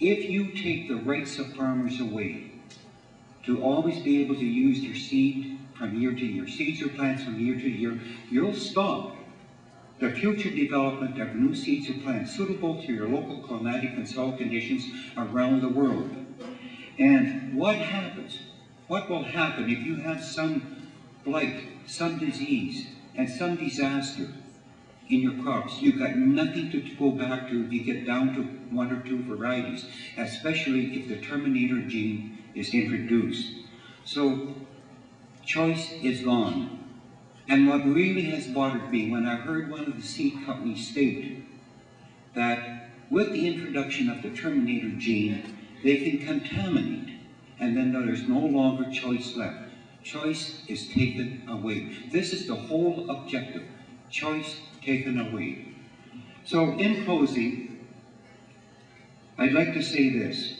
if you take the rights of farmers away to always be able to use your seed from year to year, seeds or plants from year to year, you'll stop the future development of new seeds or plants suitable to your local climatic and soil conditions around the world. And what happens? What will happen if you have some blight, some disease, and some disaster in your crops? You've got nothing to go back to if you get down to one or two varieties, especially if the terminator gene is introduced. So choice is gone. And what really has bothered me when I heard one of the seed companies state that with the introduction of the terminator gene, they can contaminate, and then there's no longer choice left. Choice is taken away. This is the whole objective. Choice taken away. So in closing, I'd like to say this.